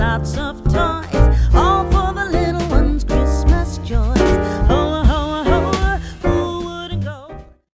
lots of time.